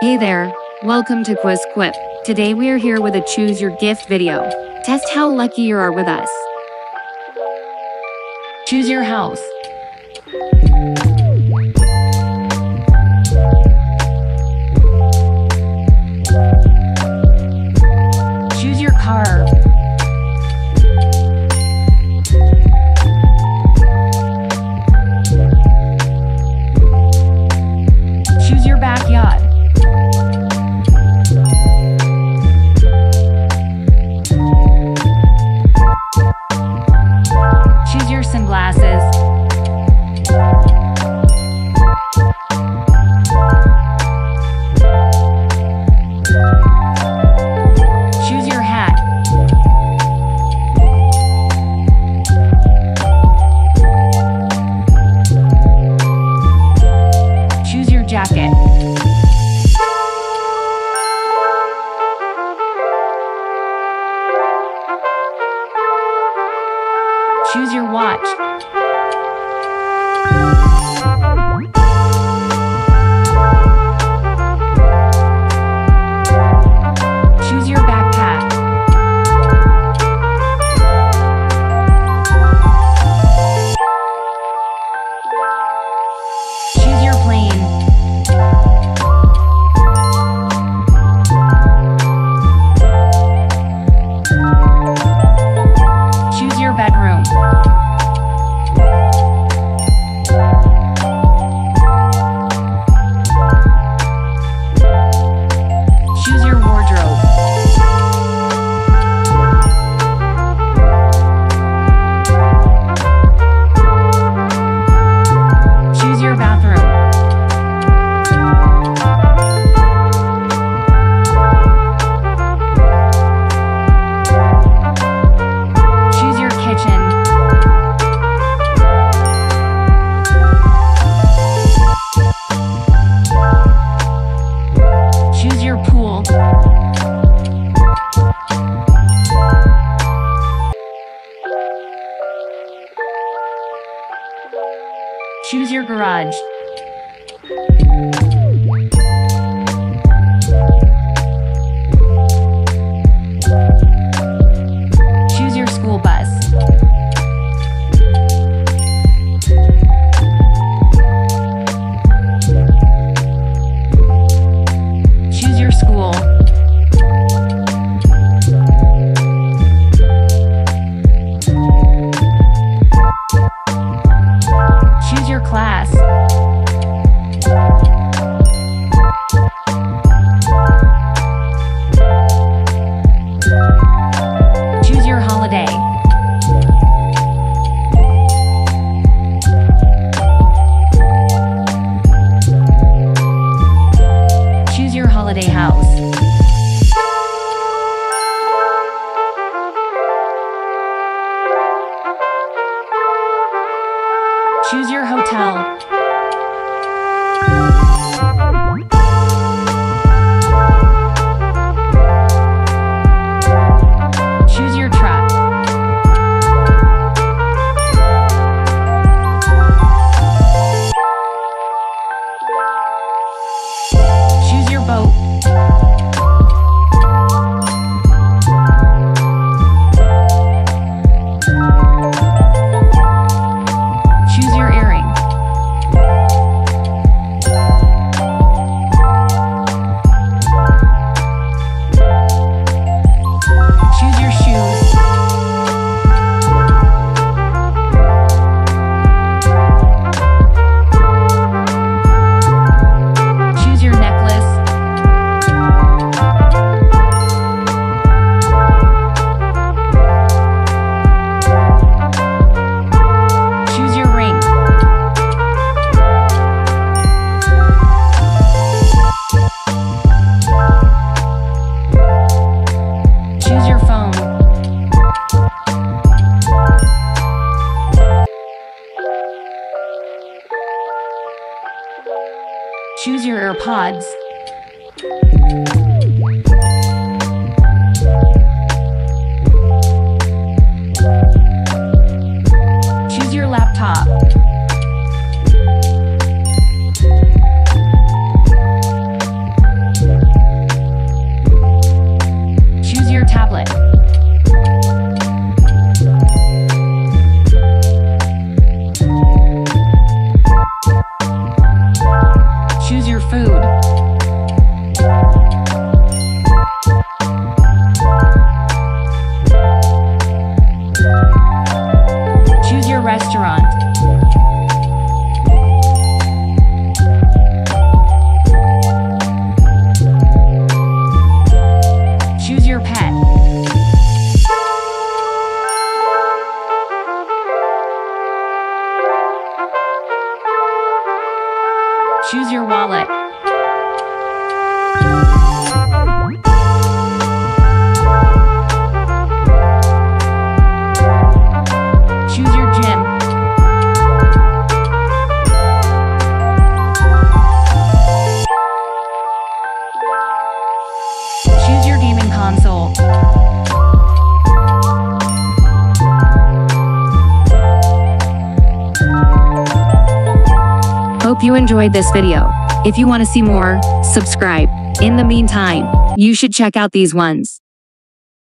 Hey there, welcome to Quiz Quip. Today we are here with a choose your gift video. Test how lucky you are with us. Choose your house. Choose your garage. Choose your school bus. Choose your school. Hotel. Choose your. Choose your boat. AirPods. Hope you enjoyed this video. If you want to see more, subscribe. In the meantime, you should check out these ones.